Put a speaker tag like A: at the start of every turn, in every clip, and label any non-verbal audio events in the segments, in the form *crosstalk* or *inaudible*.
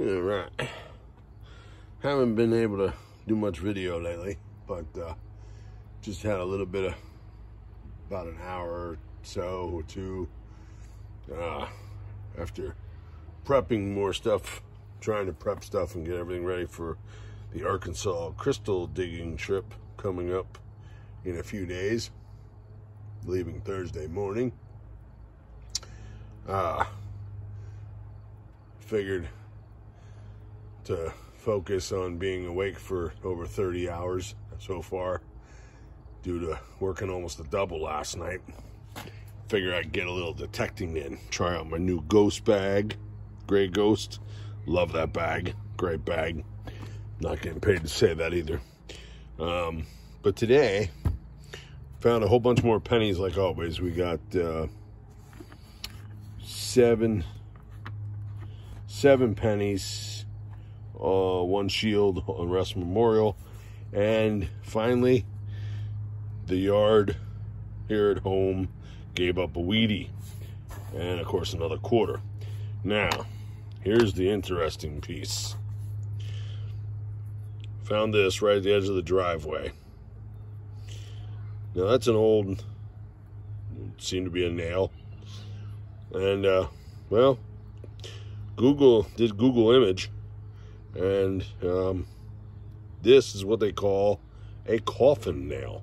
A: All right. Haven't been able to do much video lately, but uh, just had a little bit of about an hour or so or two uh, after prepping more stuff, trying to prep stuff and get everything ready for the Arkansas crystal digging trip coming up in a few days, leaving Thursday morning. Uh, figured to focus on being awake for over 30 hours so far due to working almost a double last night. Figure I'd get a little detecting in. Try out my new ghost bag, Gray Ghost. Love that bag. Great bag. Not getting paid to say that either. Um, but today, found a whole bunch more pennies like always. We got uh, seven, seven pennies, uh, one shield on Rest Memorial, and finally, the yard here at home gave up a wheatie, and of course another quarter. Now, here's the interesting piece. Found this right at the edge of the driveway. Now that's an old, seemed to be a nail. And, uh, well, Google did Google image, and um, this is what they call a coffin nail.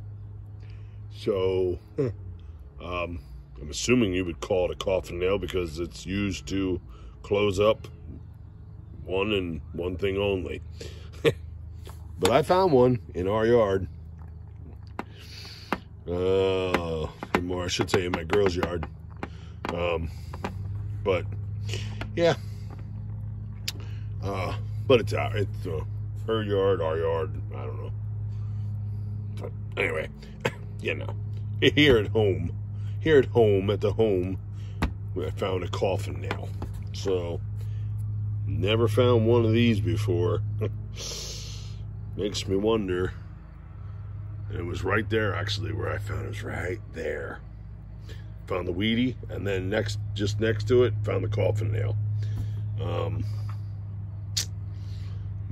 A: So, um, I'm assuming you would call it a coffin nail because it's used to close up one and one thing only. *laughs* but I found one in our yard. Uh, more I should say in my girl's yard. Um, but yeah, uh, but it's out. It's uh, her yard, our yard. I don't know. But anyway, *coughs* you know, here at home, here at home at the home, I found a coffin nail. So never found one of these before. *laughs* Makes me wonder. And it was right there actually where I found it was right there found the wheatie, and then next, just next to it, found the coffin nail. Um,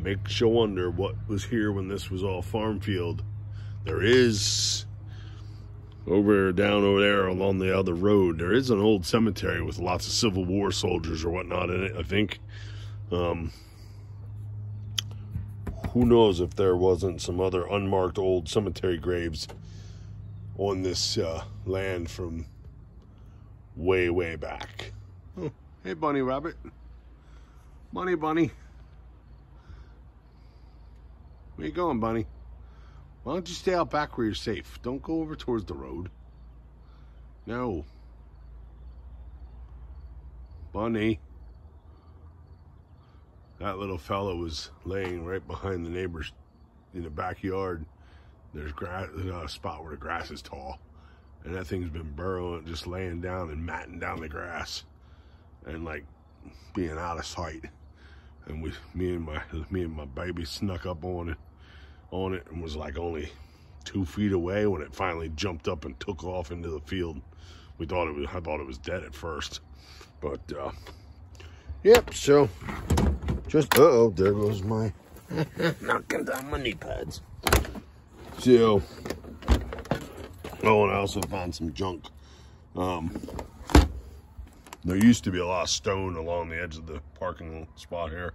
A: makes you wonder what was here when this was all farm field. There is over down over there along the other road. There is an old cemetery with lots of Civil War soldiers or whatnot in it. I think. Um, who knows if there wasn't some other unmarked old cemetery graves on this uh, land from way, way back. Oh, hey, Bunny Rabbit. Bunny, Bunny. Where you going, Bunny? Why don't you stay out back where you're safe? Don't go over towards the road. No. Bunny. That little fellow was laying right behind the neighbors in the backyard. There's grass, a spot where the grass is tall and that thing's been burrowing, just laying down and matting down the grass, and like being out of sight. And we, me and my, me and my baby snuck up on it, on it, and was like only two feet away when it finally jumped up and took off into the field. We thought it was, I thought it was dead at first, but uh, yep. So just, uh oh, there goes my *laughs* knocking down my knee pads. So Oh, and I also found some junk. Um, there used to be a lot of stone along the edge of the parking spot here,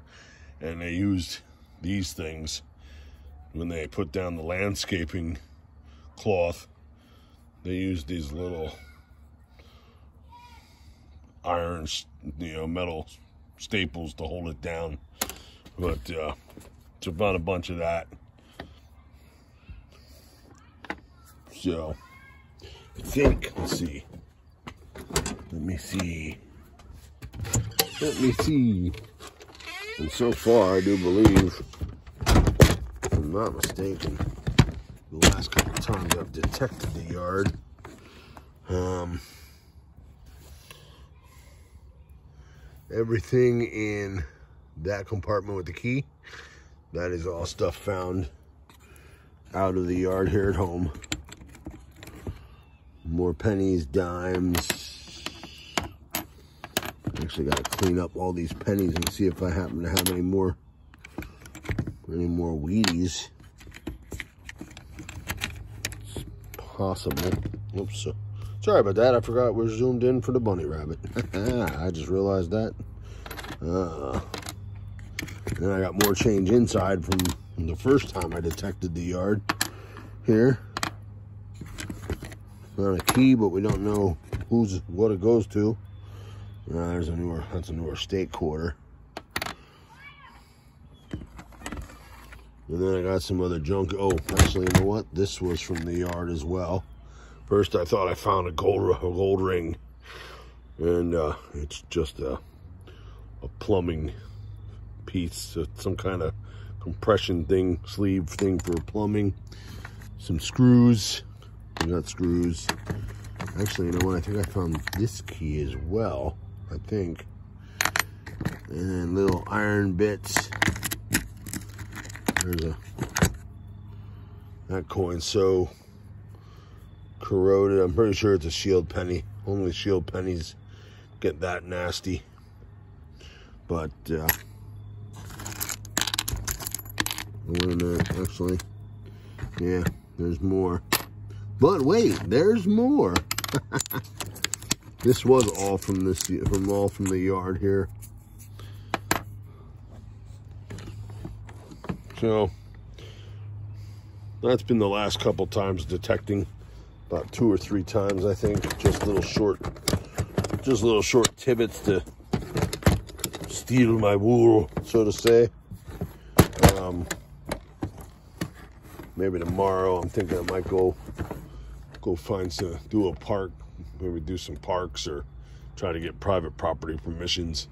A: and they used these things when they put down the landscaping cloth. They used these little iron, you know, metal staples to hold it down. But uh, it's about a bunch of that. So I think, let's see. Let me see. Let me see. And so far, I do believe, if I'm not mistaken, the last couple times I've detected the yard, um, everything in that compartment with the key, that is all stuff found out of the yard here at home. More pennies, dimes. Actually got to clean up all these pennies and see if I happen to have any more, any more Wheaties. It's possible. Oops. Sorry about that. I forgot we're zoomed in for the bunny rabbit. *laughs* I just realized that. Uh, and I got more change inside from the first time I detected the yard here. Not a key, but we don't know who's what it goes to. There's a newer, that's a newer state quarter. And then I got some other junk. Oh, actually, you know what? This was from the yard as well. First, I thought I found a gold, a gold ring. And uh, it's just a, a plumbing piece, some kind of compression thing, sleeve thing for plumbing. Some screws. I got screws. Actually, you know what? I think I found this key as well. I think. And then little iron bits. There's a that coin so corroded. I'm pretty sure it's a shield penny. Only shield pennies get that nasty. But uh wait a minute, actually. Yeah, there's more. But wait, there's more. *laughs* this was all from this from all from the yard here. So that's been the last couple times detecting. About two or three times, I think. Just little short, just little short tibbits to steal my wool, so to say. Um, maybe tomorrow, I'm thinking I might go go find some, do a park, maybe do some parks or try to get private property permissions,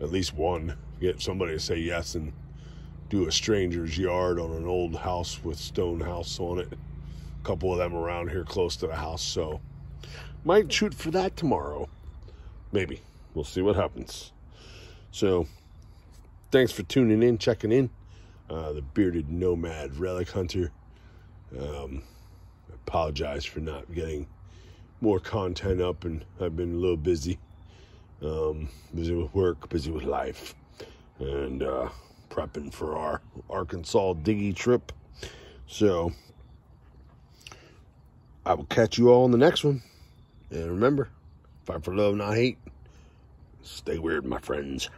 A: at least one, get somebody to say yes and do a stranger's yard on an old house with stone house on it. A couple of them around here close to the house, so might shoot for that tomorrow. Maybe. We'll see what happens. So, thanks for tuning in, checking in. Uh, the bearded nomad relic hunter. Um, apologize for not getting more content up, and I've been a little busy. Um, busy with work, busy with life, and uh, prepping for our Arkansas diggy trip. So, I will catch you all in the next one. And remember, fight for love, not hate. Stay weird, my friends.